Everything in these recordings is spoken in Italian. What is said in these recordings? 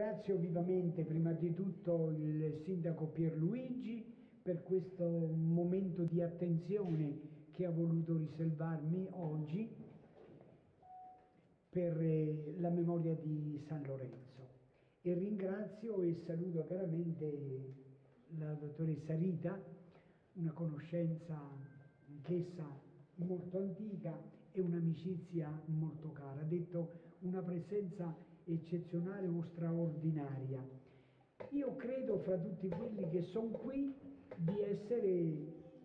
ringrazio vivamente prima di tutto il sindaco Pierluigi per questo momento di attenzione che ha voluto riservarmi oggi per eh, la memoria di San Lorenzo. E ringrazio e saluto caramente la dottoressa Rita, una conoscenza anch'essa molto antica e un'amicizia molto cara. Ha detto una presenza eccezionale o straordinaria. Io credo fra tutti quelli che sono qui di essere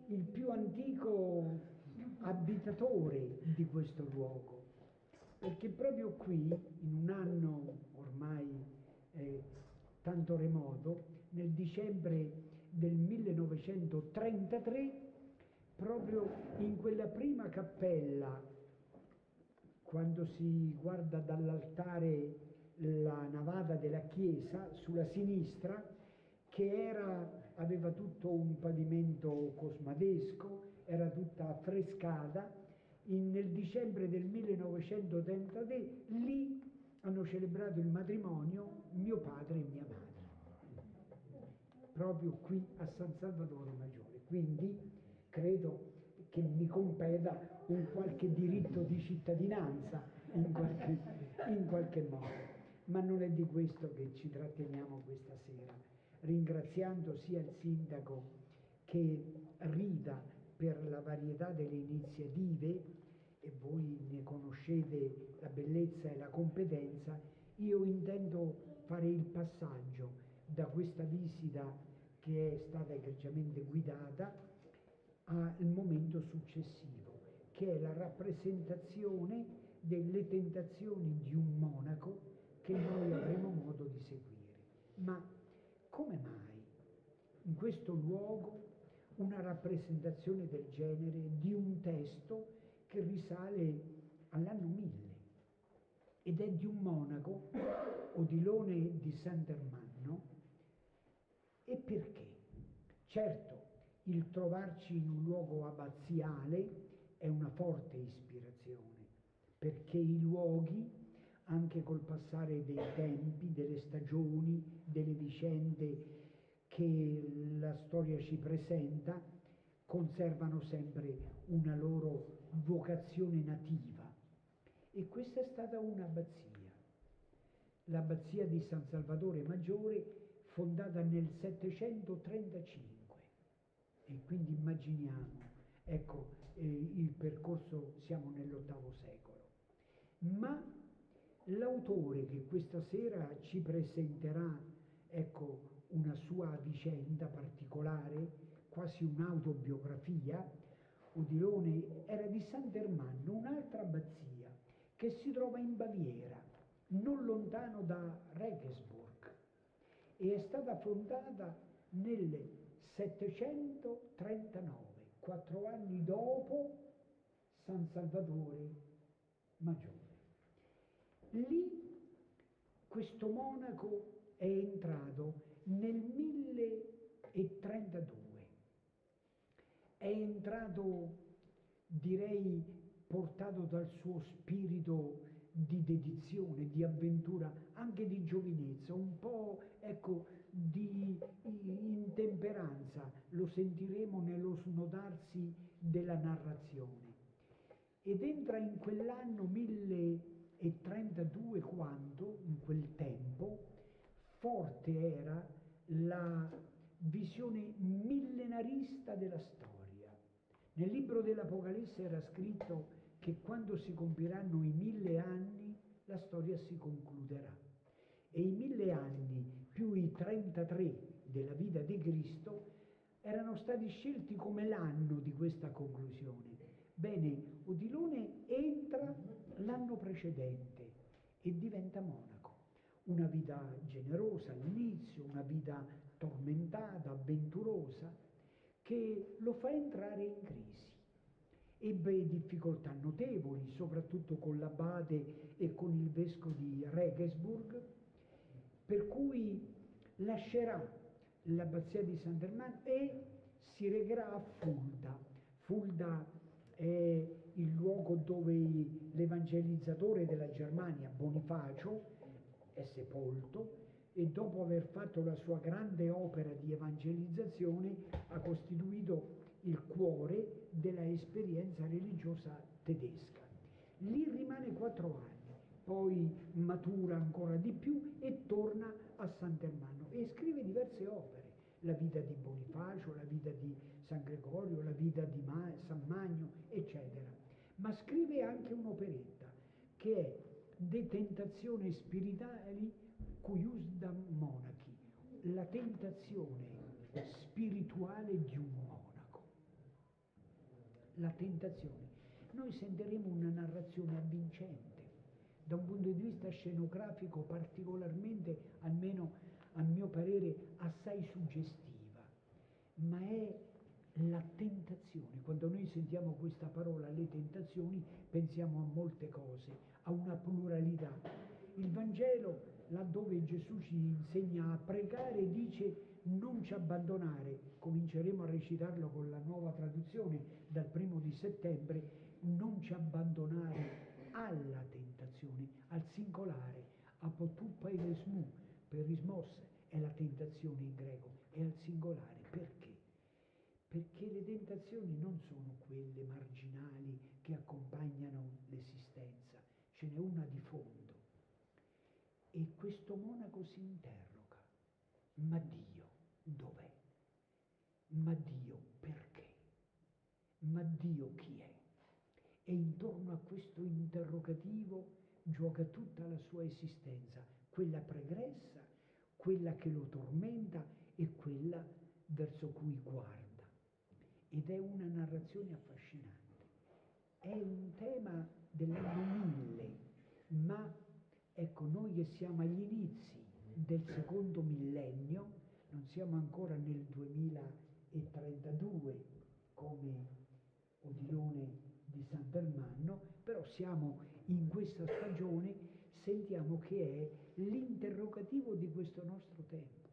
il più antico abitatore di questo luogo, perché proprio qui, in un anno ormai eh, tanto remoto, nel dicembre del 1933, proprio in quella prima cappella, quando si guarda dall'altare navata della chiesa sulla sinistra, che era, aveva tutto un pavimento cosmadesco, era tutta affrescata, in, nel dicembre del 1933 lì hanno celebrato il matrimonio mio padre e mia madre, proprio qui a San Salvatore Maggiore. Quindi credo che mi competa un qualche diritto di cittadinanza in qualche, in qualche modo. Ma non è di questo che ci tratteniamo questa sera, ringraziando sia il sindaco che Rita per la varietà delle iniziative e voi ne conoscete la bellezza e la competenza, io intendo fare il passaggio da questa visita che è stata egregiamente guidata al momento successivo, che è la rappresentazione delle tentazioni di un monaco che noi avremo modo di seguire. Ma come mai in questo luogo una rappresentazione del genere di un testo che risale all'anno 1000 ed è di un monaco, Odilone di Sant'Ermanno, e perché? Certo, il trovarci in un luogo abbaziale è una forte ispirazione, perché i luoghi, anche col passare dei tempi, delle stagioni, delle vicende che la storia ci presenta, conservano sempre una loro vocazione nativa. E questa è stata un'abbazia, l'abbazia di San Salvatore Maggiore, fondata nel 735 e quindi immaginiamo, ecco, eh, il percorso, siamo nell'ottavo secolo. Ma l'autore che questa sera ci presenterà, ecco, una sua vicenda particolare, quasi un'autobiografia, Odilone era di Sant'Ermanno, un'altra abbazia che si trova in Baviera, non lontano da Regensburg, e è stata fondata nel 739, quattro anni dopo San Salvatore Maggiore. Lì questo monaco è entrato nel 1032, è entrato, direi, portato dal suo spirito di dedizione, di avventura, anche di giovinezza, un po' ecco, di intemperanza, lo sentiremo nello snodarsi della narrazione. Ed entra in quell'anno 1032 quando, in quel tempo, forte era la visione millenarista della storia. Nel libro dell'Apocalisse era scritto che quando si compiranno i mille anni la storia si concluderà. E i mille anni più i 33 della vita di Cristo erano stati scelti come l'anno di questa conclusione. Bene, Odilone entra l'anno precedente e diventa monaco. Una vita generosa all'inizio, una vita tormentata, avventurosa, che lo fa entrare in crisi ebbe difficoltà notevoli, soprattutto con l'abate e con il vescovo di Regensburg, per cui lascerà l'abbazia di Sant'Ermanno e si regherà a Fulda. Fulda è il luogo dove l'evangelizzatore della Germania, Bonifacio, è sepolto, e dopo aver fatto la sua grande opera di evangelizzazione ha costituito il cuore della esperienza religiosa tedesca. Lì rimane quattro anni, poi matura ancora di più e torna a Sant'Ermanno e scrive diverse opere, la vita di Bonifacio, la vita di San Gregorio, la vita di San Magno, eccetera. Ma scrive anche un'operetta che è De tentazioni spirituali cuius da monachi, la tentazione spirituale di un monaco. La tentazione. Noi sentiremo una narrazione avvincente, da un punto di vista scenografico particolarmente, almeno a mio parere, assai suggestiva, ma è la tentazione. Quando noi sentiamo questa parola, le tentazioni, pensiamo a molte cose, a una pluralità. Il Vangelo, laddove Gesù ci insegna a pregare, dice non ci abbandonare, cominceremo a recitarlo con la nuova traduzione dal primo di settembre, non ci abbandonare alla tentazione, al singolare, apotupairesmu, per rismos è la tentazione in greco, è al singolare. Perché? Perché le tentazioni non sono quelle marginali che accompagnano l'esistenza, ce n'è una di fondo. E questo monaco si interroga, ma Dio dov'è? Ma Dio perché? Ma Dio chi è? E intorno a questo interrogativo gioca tutta la sua esistenza, quella pregressa, quella che lo tormenta e quella verso cui guarda. Ed è una narrazione affascinante. È un tema dell'anno mille, ma ecco, noi che siamo agli inizi del secondo millennio, non siamo ancora nel 2032 come Odilone di Sant'Ermanno, però siamo in questa stagione, sentiamo che è l'interrogativo di questo nostro tempo.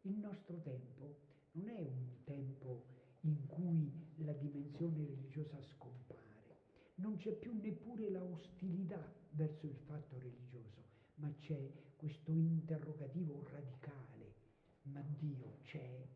Il nostro tempo non è un tempo in cui la dimensione religiosa scompare, non c'è più neppure la ostilità verso il fatto religioso, ma c'è questo interrogativo radicale, ma Dio c'è?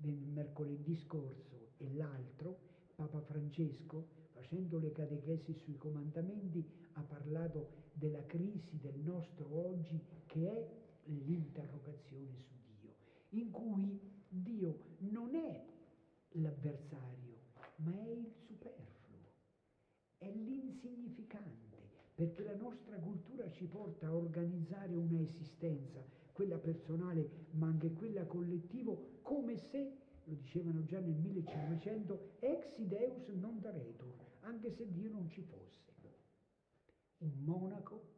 Mercoledì scorso e l'altro Papa Francesco, facendo le catechesi sui comandamenti, ha parlato della crisi del nostro oggi che è l'interrogazione su Dio, in cui Dio non è l'avversario, ma è il superfluo, è l'insignificante, perché la nostra cultura ci porta a organizzare una esistenza, quella personale ma anche quella collettiva, come se lo dicevano già nel 1500, ex Deus non daretur, anche se Dio non ci fosse. Un monaco,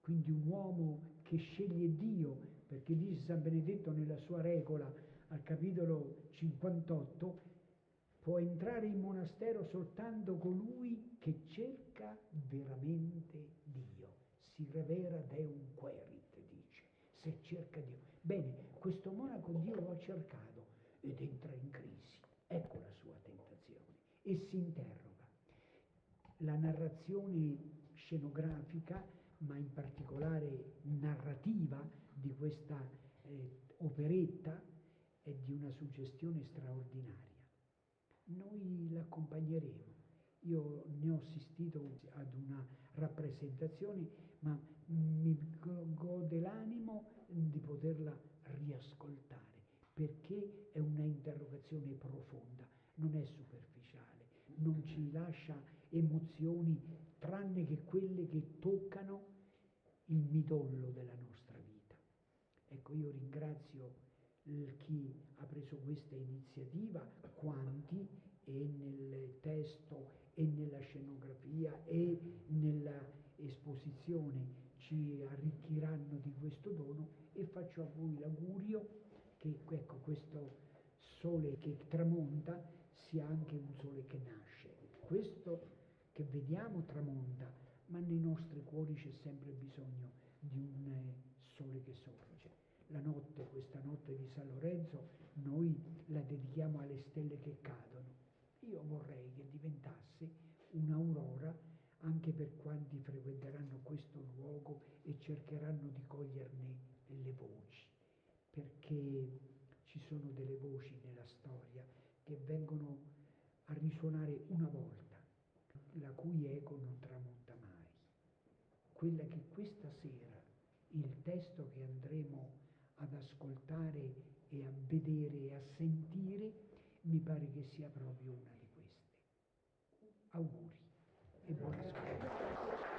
quindi un uomo che sceglie Dio, perché dice San Benedetto nella sua regola al capitolo 58, può entrare in monastero soltanto colui che cerca veramente Dio. Si revera Deum querit, dice, se cerca Dio. Bene, questo monaco Dio lo ha cercato ed entra in crisi. Ecco la sua tentazione e si interroga. La narrazione scenografica, ma in particolare narrativa di questa eh, operetta è di una suggestione straordinaria. Noi l'accompagneremo. Io ne ho assistito ad una rappresentazione, ma mi gode l'animo di poterla riascoltare perché è una interrogazione profonda, non è superficiale, non ci lascia emozioni tranne che quelle che toccano il midollo della nostra vita. Ecco, io ringrazio chi ha preso questa iniziativa, quanti e nel testo e nella scenografia e nella esposizione ci arricchiranno di questo dono e faccio a voi l'augurio che ecco, questo sole che tramonta sia anche un sole che nasce. Questo che vediamo tramonta, ma nei nostri cuori c'è sempre bisogno di un eh, sole che sorge. La notte, questa notte di San Lorenzo, noi la dedichiamo alle stelle che cadono. Io vorrei che diventasse un'aurora anche per quanti frequenteranno questo luogo e cercheranno di coglierne perché ci sono delle voci nella storia che vengono a risuonare una volta, la cui eco non tramonta mai. Quella che questa sera il testo che andremo ad ascoltare e a vedere e a sentire mi pare che sia proprio una di queste. Auguri e buon ascolto.